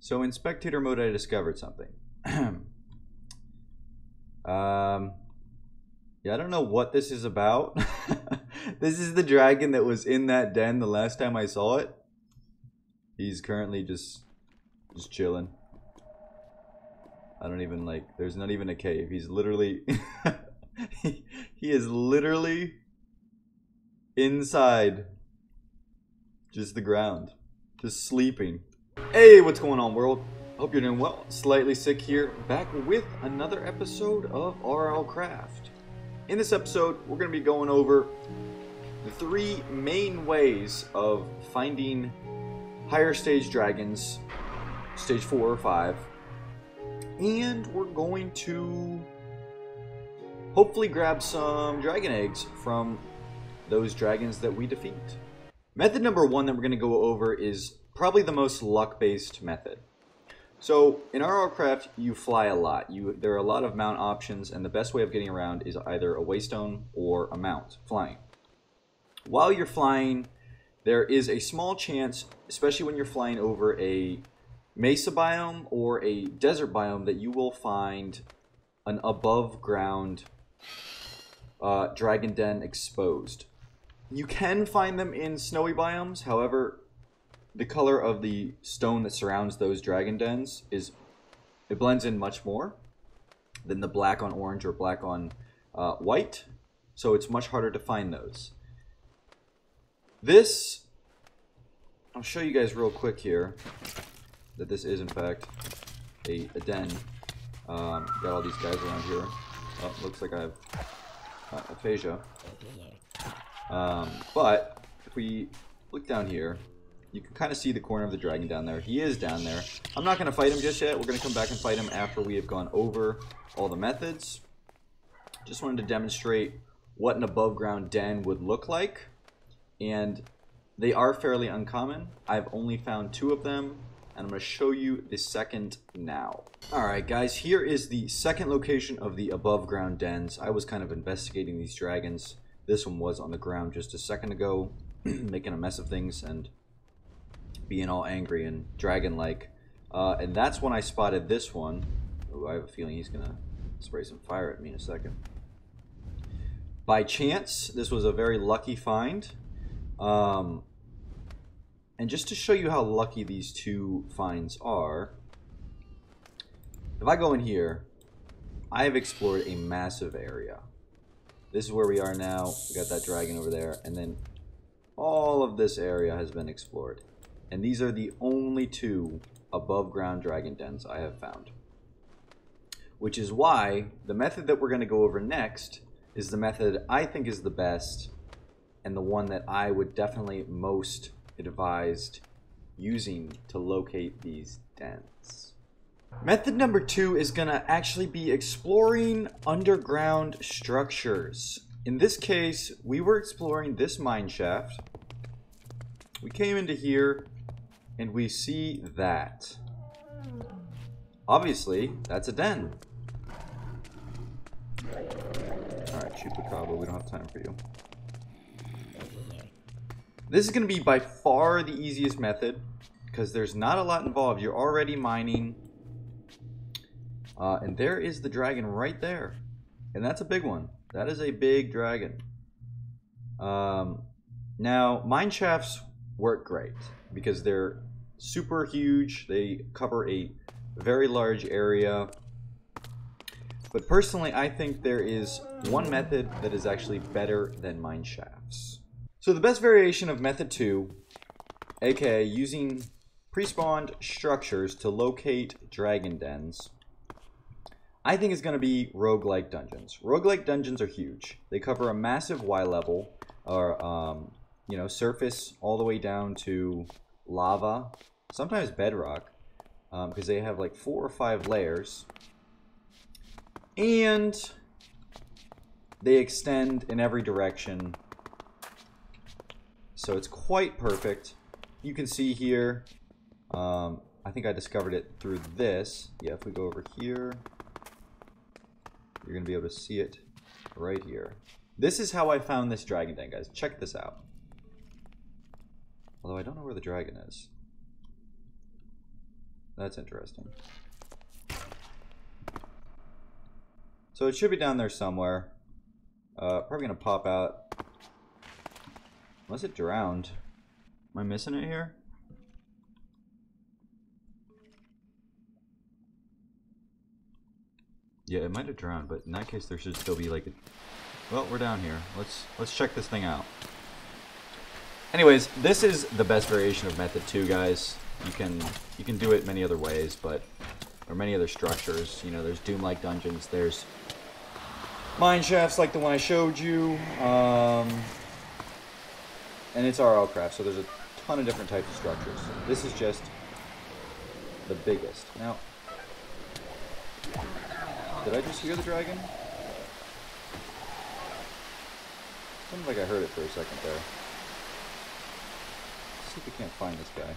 So in spectator mode, I discovered something. um, yeah, I don't know what this is about. this is the dragon that was in that den the last time I saw it. He's currently just, just chilling. I don't even like. There's not even a cave. He's literally. he, he is literally inside just the ground, just sleeping. Hey, what's going on, world? Hope you're doing well. SleightlySic here, back with another episode of RL Craft. In this episode, we're going to be going over the three main ways of finding higher stage dragons, stage four or five, and we're going to hopefully grab some dragon eggs from those dragons that we defeat. Method number one that we're going to go over is probably the most luck-based method. So in RLCraft, you fly a lot. You There are a lot of mount options, and the best way of getting around is either a waystone or a mount, flying. While you're flying, there is a small chance, especially when you're flying over a mesa biome or a desert biome, that you will find an above ground uh, dragon den exposed. You can find them in snowy biomes, however, the color of the stone that surrounds those dragon dens is it blends in much more than the black on orange or black on uh, white, so it's much harder to find those. This, I'll show you guys real quick here that this is in fact a, a den. Um, got all these guys around here. Oh, looks like I have uh, aphasia. Um, but if we look down here, you can kind of see the corner of the dragon down there. He is down there. I'm not going to fight him just yet. We're going to come back and fight him after we have gone over all the methods. Just wanted to demonstrate what an above ground den would look like. And they are fairly uncommon. I've only found two of them. And I'm going to show you the second now. Alright guys, here is the second location of the above ground dens. I was kind of investigating these dragons. This one was on the ground just a second ago, making a mess of things and being all angry and dragon-like. Uh, and that's when I spotted this one. Ooh, I have a feeling he's going to spray some fire at me in a second. By chance, this was a very lucky find. Um, and just to show you how lucky these two finds are, if I go in here, I have explored a massive area. This is where we are now. We got that dragon over there. And then all of this area has been explored. And these are the only two above ground dragon dens I have found. Which is why the method that we're going to go over next is the method I think is the best and the one that I would definitely most advised using to locate these dens. Method number two is going to actually be exploring underground structures. In this case, we were exploring this mine shaft. We came into here and we see that. Obviously, that's a den. Alright, Chupacabra, we don't have time for you. This is going to be by far the easiest method because there's not a lot involved. You're already mining uh, and there is the dragon right there. And that's a big one. That is a big dragon. Um, now, mine shafts work great because they're super huge. They cover a very large area. But personally, I think there is one method that is actually better than mine shafts. So the best variation of method 2, aka using pre-spawned structures to locate dragon dens, I think is going to be roguelike dungeons. Roguelike dungeons are huge. They cover a massive Y level, or, um, you know, surface all the way down to lava, sometimes bedrock, because um, they have like four or five layers. And they extend in every direction. So it's quite perfect. You can see here, um, I think I discovered it through this. Yeah, if we go over here, you're going to be able to see it right here. This is how I found this dragon den, guys. Check this out. Although I don't know where the dragon is. That's interesting. So it should be down there somewhere. Uh, probably gonna pop out. Unless it drowned. Am I missing it here? Yeah, it might have drowned, but in that case there should still be like a... Well, we're down here. Let's let's check this thing out. Anyways, this is the best variation of method 2, guys. You can you can do it many other ways, but or many other structures. You know, there's Doom-like dungeons, there's mine shafts like the one I showed you, um, and it's RLCraft, so there's a ton of different types of structures. This is just the biggest. Now, did I just hear the dragon? Sounded like I heard it for a second there. See if we can't find this guy.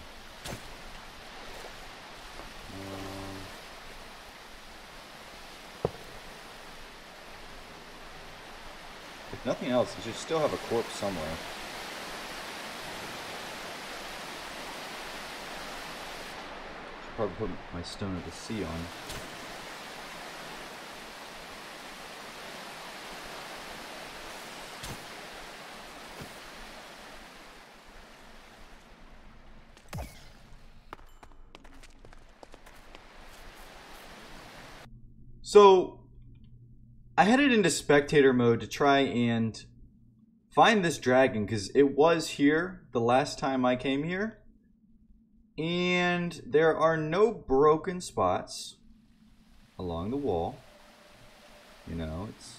Um, if nothing else, he should still have a corpse somewhere. Should probably put my stone of the sea on. So I headed into spectator mode to try and find this dragon because it was here the last time I came here. And there are no broken spots along the wall. You know, it's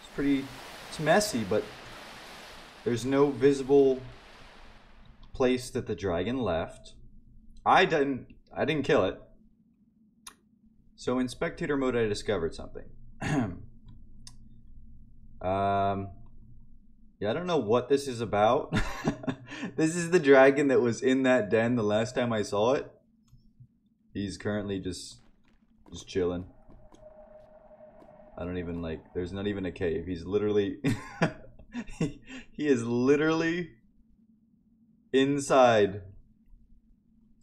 it's pretty it's messy, but there's no visible place that the dragon left. I didn't I didn't kill it. So in spectator mode, I discovered something. um, yeah, I don't know what this is about. this is the dragon that was in that den the last time I saw it. He's currently just, just chilling. I don't even like, there's not even a cave. He's literally, he, he is literally inside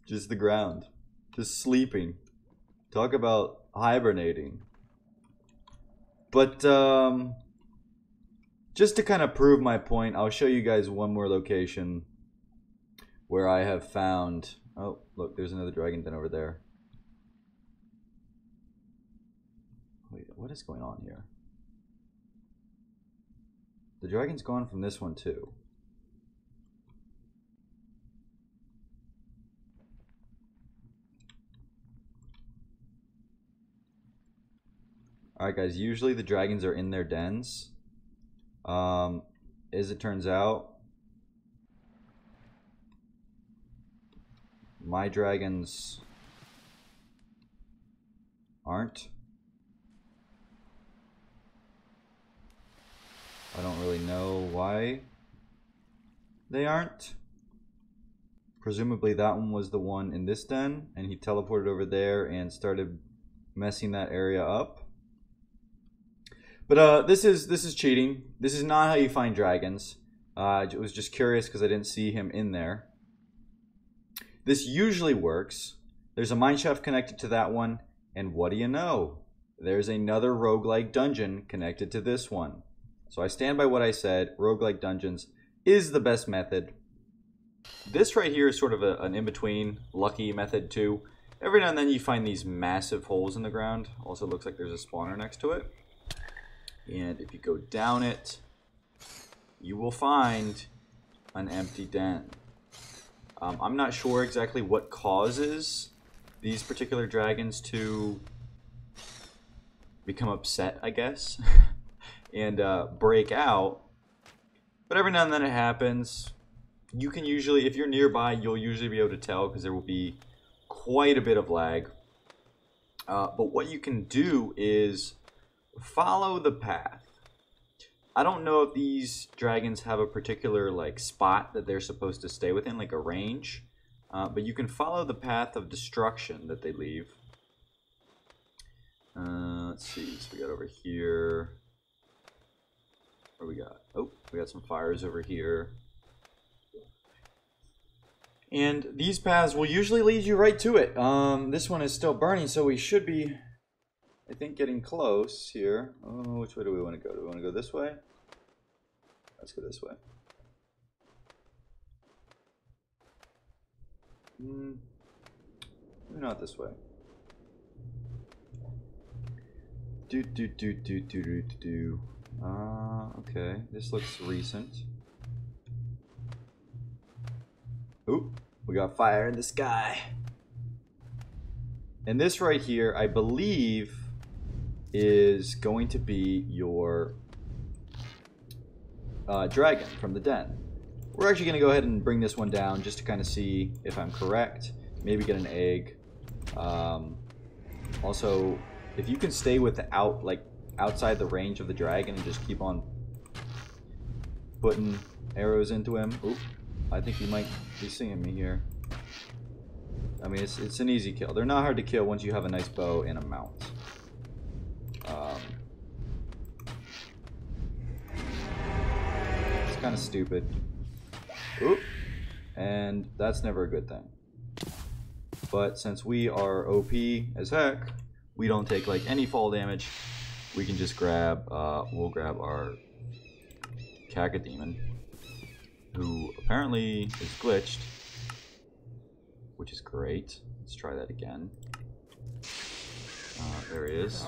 just the ground, just sleeping. Talk about hibernating. But um, just to kind of prove my point, I'll show you guys one more location where I have found. Oh, look, there's another dragon den over there. Wait, what is going on here? The dragon's gone from this one too. Alright guys, usually the dragons are in their dens. Um, as it turns out, my dragons aren't. I don't really know why they aren't. Presumably that one was the one in this den, and he teleported over there and started messing that area up. But uh, this is this is cheating. This is not how you find dragons. Uh, I was just curious because I didn't see him in there. This usually works. There's a mineshaft connected to that one, and what do you know? There's another roguelike dungeon connected to this one. So I stand by what I said. Roguelike dungeons is the best method. This right here is sort of a, an in-between lucky method too. Every now and then you find these massive holes in the ground. Also looks like there's a spawner next to it. And if you go down it, you will find an empty den. Um, I'm not sure exactly what causes these particular dragons to become upset, I guess, and uh, break out. But every now and then it happens. You can usually, if you're nearby, you'll usually be able to tell because there will be quite a bit of lag. Uh, but what you can do is follow the path. I don't know if these dragons have a particular like spot that they're supposed to stay within, like a range, uh, but you can follow the path of destruction that they leave. Uh, let's see, so we got over here. What we got? Oh, we got some fires over here. And these paths will usually lead you right to it. Um, this one is still burning, so we should be, I think, getting close here. Oh, which way do we want to go? Do we want to go this way? Let's go this way. Hmm. Maybe not this way. Do do do do do do do. Ah, uh, okay. This looks recent. Oop, we got fire in the sky. And this right here, I believe, is going to be your uh, dragon from the den. We're actually going to go ahead and bring this one down just to kind of see if I'm correct. Maybe get an egg. Um, also, if you can stay without, like, outside the range of the dragon and just keep on putting arrows into him. Oop, I think he might be seeing me here. I mean, it's, it's an easy kill. They're not hard to kill once you have a nice bow and a mount. Um, it's kind of stupid. Oop. And that's never a good thing. But since we are OP as heck, we don't take like any fall damage. We can just grab, uh, we'll grab our Cacodemon who apparently is glitched, which is great. Let's try that again. Uh, there he is.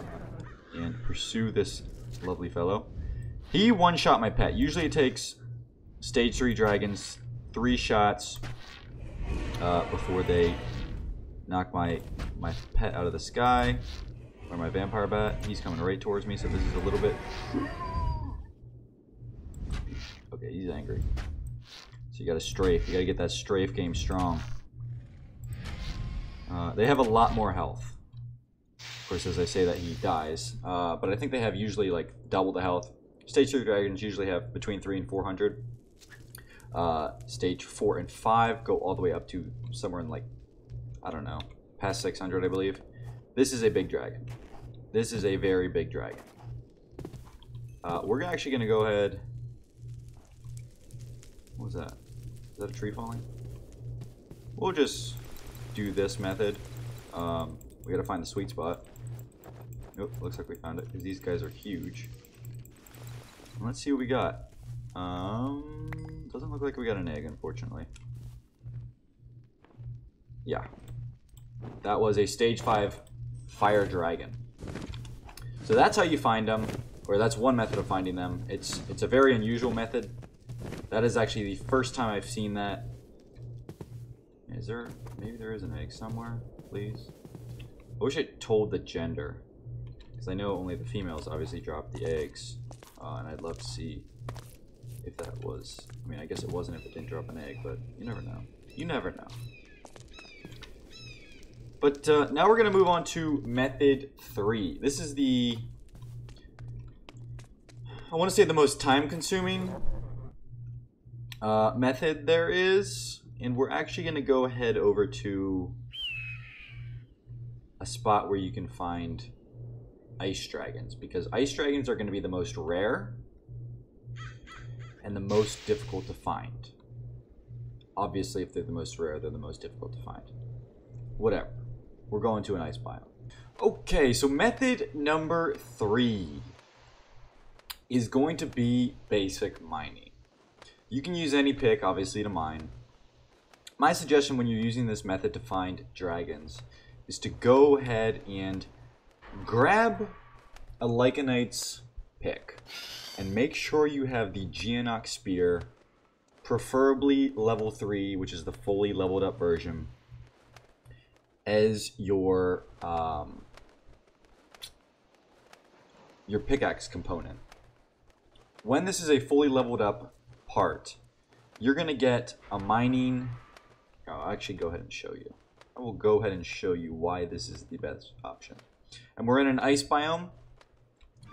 And pursue this lovely fellow. He one-shot my pet. Usually it takes stage 3 dragons three shots uh, before they knock my, my pet out of the sky. Or my vampire bat. He's coming right towards me, so this is a little bit... Okay, he's angry. So you gotta strafe. You gotta get that strafe game strong. Uh, they have a lot more health. Of course, as I say that, he dies. Uh, but I think they have usually like double the health. Stage 3 dragons usually have between 3 and 400. Uh, stage 4 and 5 go all the way up to somewhere in like, I don't know, past 600 I believe. This is a big dragon. This is a very big dragon. Uh, we're actually going to go ahead... What was that? Is that a tree falling? We'll just do this method. Um, we gotta find the sweet spot. Nope, looks like we found it, because these guys are huge. Let's see what we got. Um, doesn't look like we got an egg, unfortunately. Yeah. That was a stage 5 fire dragon. So that's how you find them, or that's one method of finding them. It's it's a very unusual method. That is actually the first time I've seen that. Is there... Maybe there is an egg somewhere, please. I wish it told the gender. Because I know only the females obviously drop the eggs. Uh, and I'd love to see if that was... I mean, I guess it wasn't if it didn't drop an egg, but you never know. You never know. But uh, now we're going to move on to method 3. This is the... I want to say the most time-consuming uh, method there is. And we're actually going to go ahead over to a spot where you can find ice dragons. Because ice dragons are going to be the most rare and the most difficult to find. Obviously, if they're the most rare, they're the most difficult to find. Whatever. We're going to an ice biome. Okay, so method number three is going to be basic mining. You can use any pick, obviously, to mine. My suggestion when you're using this method to find dragons is to go ahead and grab a Lycanite's pick and make sure you have the Geonach Spear, preferably level 3, which is the fully leveled up version, as your um, your pickaxe component. When this is a fully leveled up part, you're going to get a mining... I'll actually go ahead and show you. I will go ahead and show you why this is the best option. And we're in an ice biome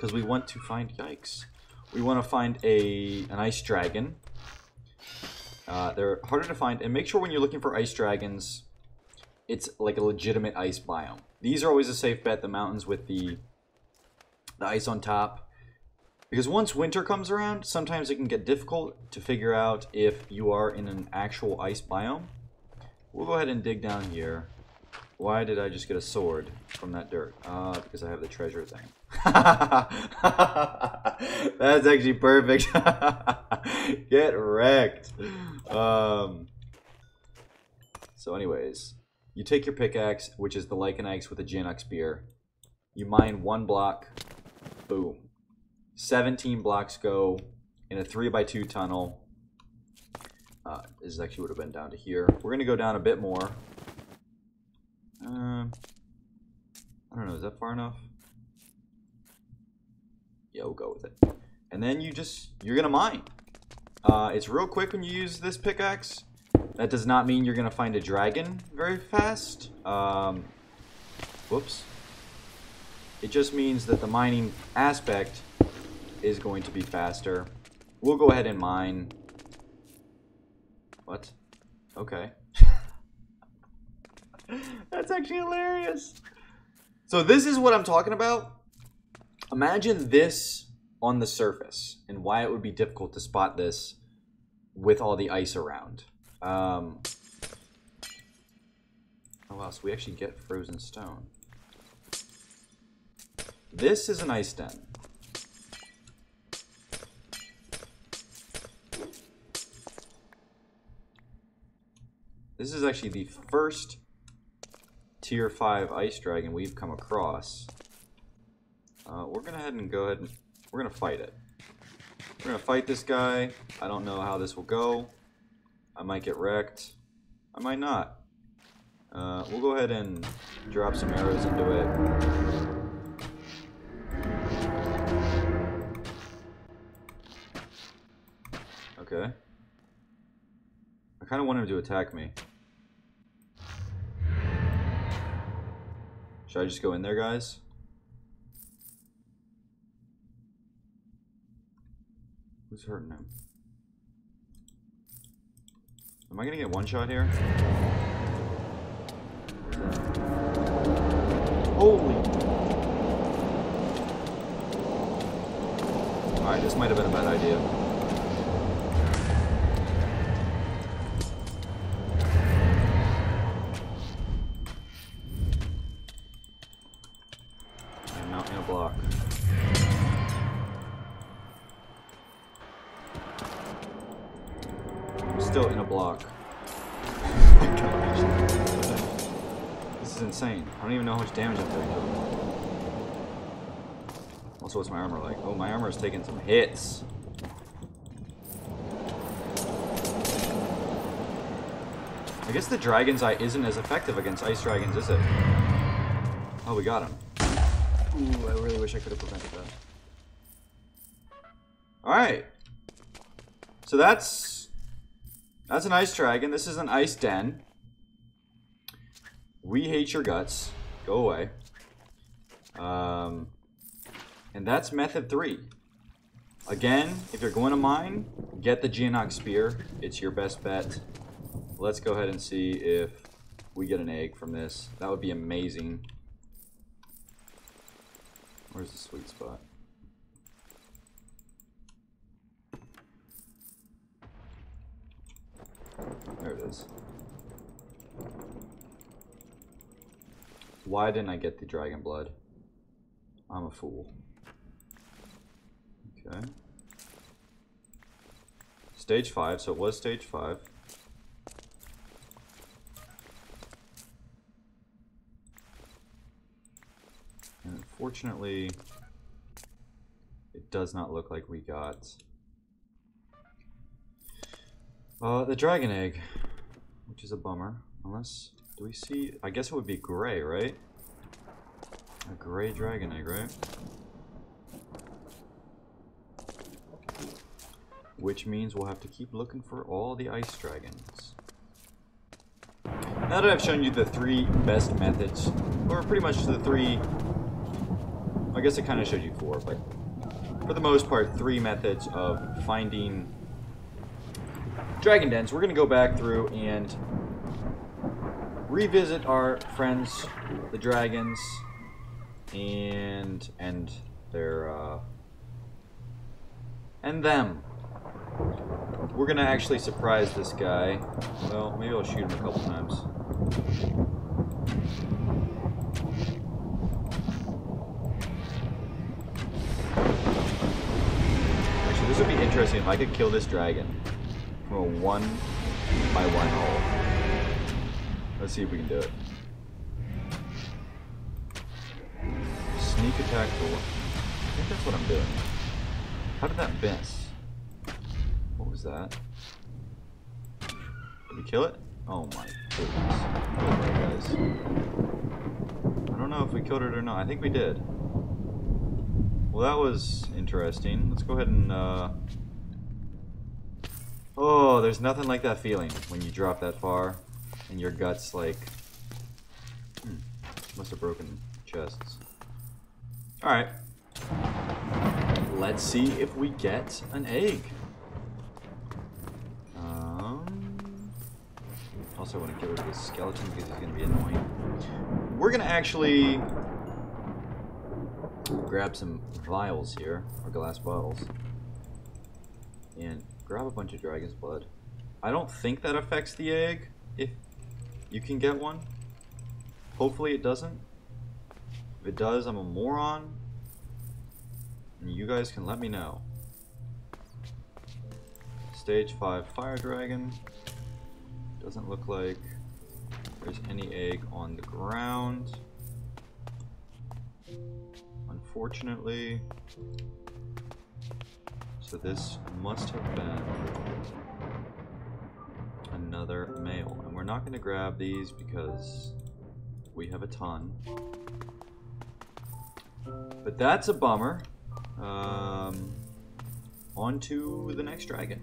because we want to find... Yikes. We want to find a an ice dragon. Uh, they're harder to find. And make sure when you're looking for ice dragons, it's like a legitimate ice biome. These are always a safe bet. The mountains with the, the ice on top because once winter comes around, sometimes it can get difficult to figure out if you are in an actual ice biome. we'll go ahead and dig down here. Why did I just get a sword from that dirt? Ah, uh, because I have the treasure thing. That's actually perfect. get wrecked. Um, so anyways, you take your pickaxe, which is the Lycanites with a Geonach spear. You mine one block. Boom. 17 blocks go in a 3x2 tunnel. Uh, this actually would have been down to here. We're going to go down a bit more. Um, I don't know, is that far enough? Yeah, we'll go with it. And then you just, you're to mine. Uh, it's real quick when you use this pickaxe. That does not mean you're to find a dragon very fast. Um, whoops. It just means that the mining aspect is going to be faster. We'll go ahead and mine. What? Okay. That's actually hilarious. So this is what I'm talking about. Imagine this on the surface and why it would be difficult to spot this with all the ice around. Um, oh wow, so we actually get frozen stone. This is an ice den. This is actually the first tier 5 ice dragon we've come across. Uh, we're gonna head and go ahead and we're gonna fight it. We're gonna fight this guy. I don't know how this will go. I might get wrecked. I might not. Uh, we'll go ahead and drop some arrows into it. Okay. I kind of want him to attack me. Should I just go in there, guys? Who's hurting him? Am I gonna get one shot here? Holy! Alright, this might have been a bad idea. Still in a block. this is insane. I don't even know how much damage I'm doing. Also, what's my armor like? Oh, my armor is taking some hits. I guess the Dragon's Eye isn't as effective against Ice Dragons, is it? Oh, we got him. Ooh, I really wish I could have prevented that. Alright. So that's that's an ice dragon. This is an ice den. We hate your guts. Go away. Um, and that's method three. Again, if you're going to mine, get the Geonach Spear. It's your best bet. Let's go ahead and see if we get an egg from this. That would be amazing. Where's the sweet spot? There it is. Why didn't I get the dragon blood? I'm a fool. Okay. Stage 5, so it was stage 5. And unfortunately, it does not look like we got uh, the dragon egg, which is a bummer. Unless, do we see, I guess it would be gray, right? A gray dragon egg, right? Which means we'll have to keep looking for all the ice dragons. Now that I've shown you the three best methods, or pretty much the three, I guess I kind of showed you four, but for the most part, three methods of finding Dragon Dens, we're going to go back through and revisit our friends, the dragons, and and their uh, and them. we're gonna actually surprise this guy. Well, maybe I'll shoot him a couple times. Actually, this would be interesting if I could kill this dragon a one by one hole. Let's see if we can do it. Sneak attack tool. I think that's what I'm doing. How did that miss? What was that? Did we kill it? Oh my goodness. Okay, guys. I don't know if we killed it or not. I think we did. Well, that was interesting. Let's go ahead and, uh... Oh, there's nothing like that feeling when you drop that far and your guts, like... Hmm. Must have broken chests. Alright. Let's see if we get an egg. Um, also, I want to get rid of this skeleton because he's going to be annoying. We're going to actually grab some vials here, or glass bottles, and grab a bunch of dragon's blood. I don't think that affects the egg, if you can get one. Hopefully it doesn't. If it does, I'm a moron. And you guys can let me know. Stage 5 Fire Dragon. Doesn't look like there's any egg on the ground. Unfortunately. So this must have been another male. And we're not going to grab these because we have a ton. But that's a bummer. Um, on to the next dragon.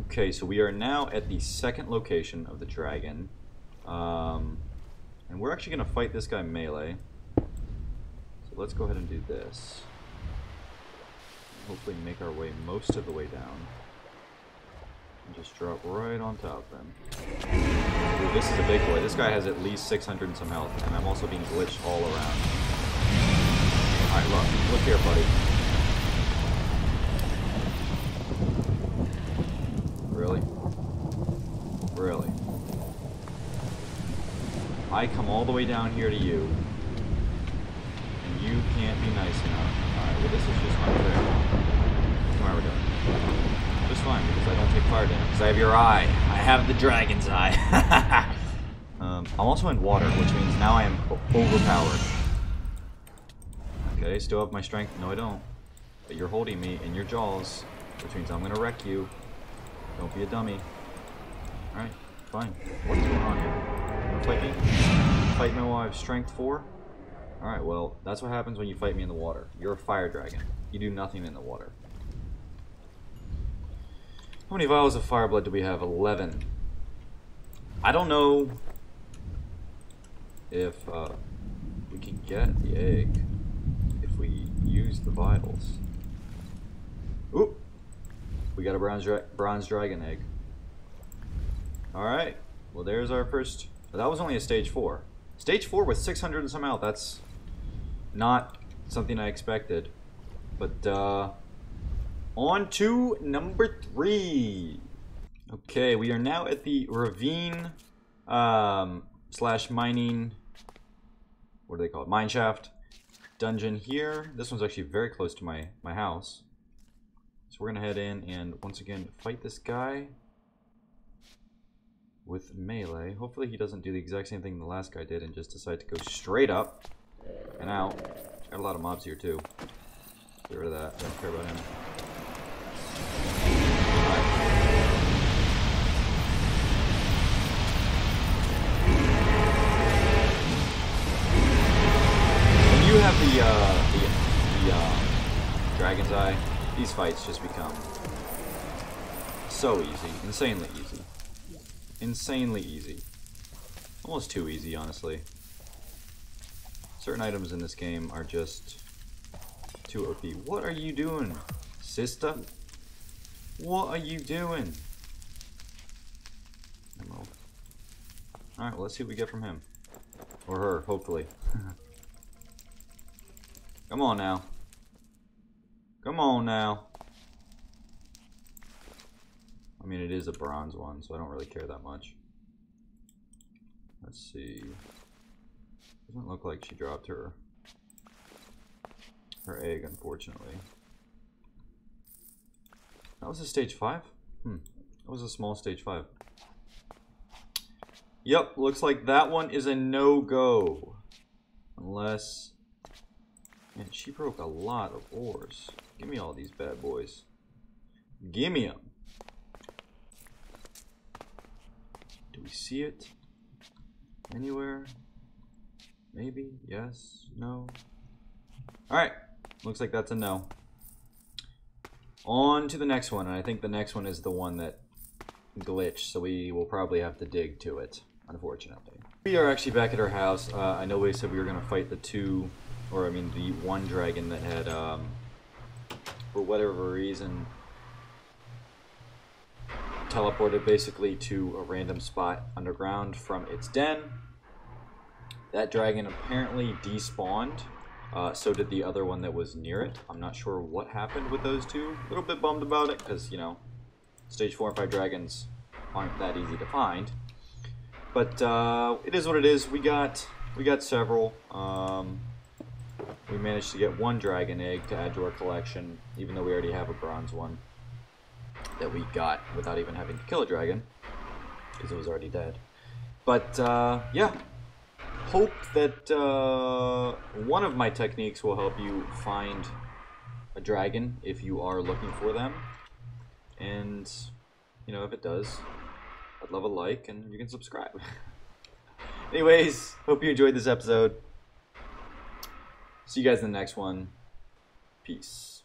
Okay, so we are now at the second location of the dragon. Um, and we're actually going to fight this guy melee. So let's go ahead and do this. Hopefully make our way most of the way down. And just drop right on top then. Ooh, this is a big boy. This guy has at least 600 and some health, and I'm also being glitched all around. Alright, look. Look here, buddy. Really? Really? I come all the way down here to you, and you can't be nice enough. Alright, well this is just unfair. Come on, we're done. Just because I don't take fire damage. Because I have your eye. I have the dragon's eye. um, I'm also in water, which means now I am overpowered. Okay, still have my strength. No, I don't. But you're holding me in your jaws, which means I'm gonna wreck you. Don't be a dummy. Alright, fine. What's going on here? Wanna fight me? Fight me while I have strength 4? Alright, well, that's what happens when you fight me in the water. You're a fire dragon. You do nothing in the water. How many vials of Fireblood do we have? 11. I don't know if uh, we can get the egg if we use the vials. Oop! We got a bronze, dra bronze dragon egg. Alright. Well, there's our first... That was only a stage 4. Stage 4 with 600 and some out. That's not something I expected. But, uh... On to number 3. Okay, we are now at the ravine um, slash mining... What do they called? Mineshaft dungeon here. This one's actually very close to my, my house. So we're to head in and once again fight this guy with melee. Hopefully he doesn't do the exact same thing the last guy did and just decide to go straight up and out. Got a lot of mobs here too. Get rid of that. Don't care about him. When you have the, uh, the, the uh, Dragon's Eye, these fights just become so easy. Insanely easy. Insanely easy. Almost too easy, honestly. Certain items in this game are just too OP. What are you doing, sister? What are you doing? Alright, well, let's see what we get from him. Or her, hopefully. Come on now. Come on now. I mean, it is a bronze one, so I don't really care that much. Let's see. Doesn't look like she dropped her her egg, unfortunately. That was a stage 5? Hmm. That was a small stage 5. Yep, looks like that one is a no-go. Unless... Man, she broke a lot of ores. Give me all these bad boys. Gimme them. Do we see it? Anywhere? Maybe? Yes? No? Alright. Looks like that's a no. On to the next one, and I think the next one is the one that glitched, so we will probably have to dig to it, unfortunately. We are actually back at our house. Uh, I know we said we were going to fight the two, or I mean the one dragon that had, um, for whatever reason, teleported basically to a random spot underground from its den. That dragon apparently despawned. Uh, so did the other one that was near it. I'm not sure what happened with those two. A little bit bummed about it because, you know, stage 4 and 5 dragons aren't that easy to find. But uh, it is what it is. We got we got several. Um, we managed to get one dragon egg to add to our collection, even though we already have a bronze one that we got without even having to kill a dragon because it was already dead. But uh, yeah, hope that uh, one of my techniques will help you find a dragon if you are looking for them. And, you know, if it does, I'd love a like and you can subscribe. Anyways, hope you enjoyed this episode. See you guys in the next one. Peace.